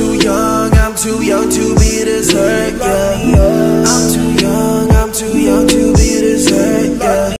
too young, I'm too young to be this hurt, yeah. I'm too young, I'm too young to be this